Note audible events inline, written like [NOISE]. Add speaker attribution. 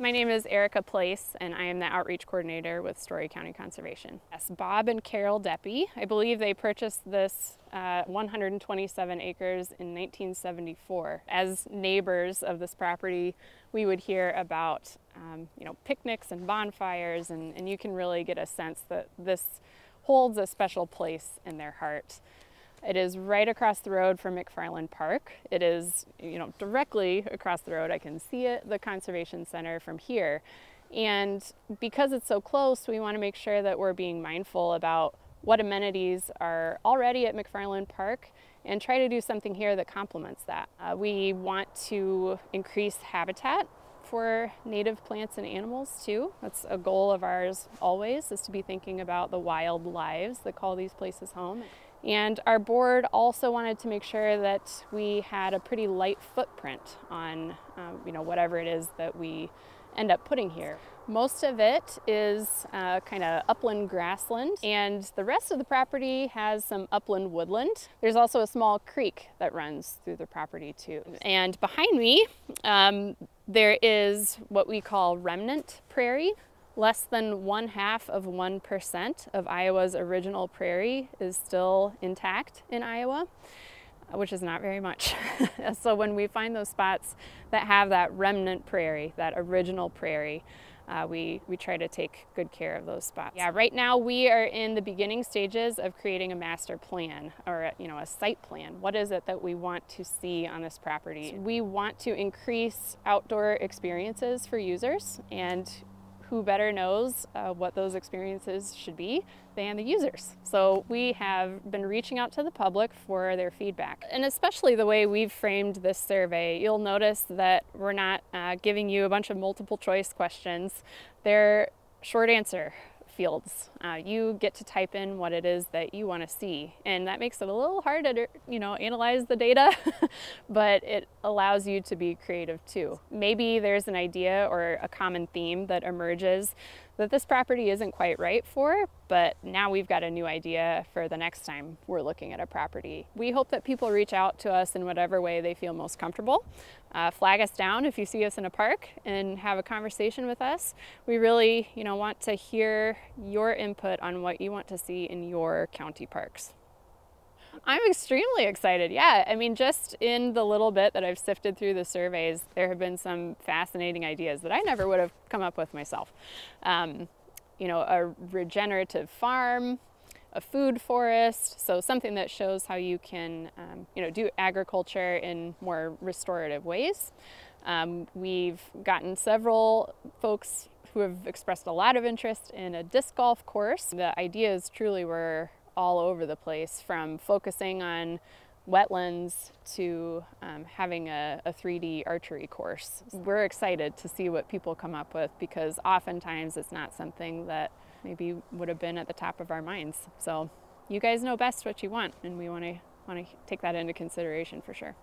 Speaker 1: My name is Erica Place, and I am the outreach coordinator with Story County Conservation. Yes, Bob and Carol Deppy, I believe they purchased this uh, 127 acres in 1974. As neighbors of this property, we would hear about um, you know picnics and bonfires, and, and you can really get a sense that this holds a special place in their heart. It is right across the road from McFarland Park. It is, you know, directly across the road. I can see it, the Conservation Center from here. And because it's so close, we want to make sure that we're being mindful about what amenities are already at McFarland Park and try to do something here that complements that. Uh, we want to increase habitat for native plants and animals too. That's a goal of ours always is to be thinking about the wild lives that call these places home. And our board also wanted to make sure that we had a pretty light footprint on, um, you know, whatever it is that we end up putting here. Most of it is uh, kind of upland grassland and the rest of the property has some upland woodland. There's also a small creek that runs through the property too. And behind me, um, there is what we call remnant prairie. Less than one half of 1% of Iowa's original prairie is still intact in Iowa, which is not very much. [LAUGHS] so when we find those spots that have that remnant prairie, that original prairie, uh, we, we try to take good care of those spots. Yeah, right now we are in the beginning stages of creating a master plan or you know a site plan. What is it that we want to see on this property? We want to increase outdoor experiences for users and who better knows uh, what those experiences should be than the users. So we have been reaching out to the public for their feedback. And especially the way we've framed this survey, you'll notice that we're not uh, giving you a bunch of multiple choice questions. They're short answer fields. Uh, you get to type in what it is that you want to see, and that makes it a little hard to, you know, analyze the data, [LAUGHS] but it allows you to be creative too. Maybe there's an idea or a common theme that emerges that this property isn't quite right for, but now we've got a new idea for the next time we're looking at a property. We hope that people reach out to us in whatever way they feel most comfortable. Uh, flag us down if you see us in a park and have a conversation with us. We really, you know, want to hear your input on what you want to see in your county parks. I'm extremely excited. Yeah, I mean, just in the little bit that I've sifted through the surveys, there have been some fascinating ideas that I never would have come up with myself. Um, you know, a regenerative farm, a food forest, so something that shows how you can, um, you know, do agriculture in more restorative ways. Um, we've gotten several folks who have expressed a lot of interest in a disc golf course. The ideas truly were all over the place from focusing on wetlands to um, having a, a 3D archery course. We're excited to see what people come up with because oftentimes it's not something that maybe would have been at the top of our minds. So you guys know best what you want and we want to want to take that into consideration for sure.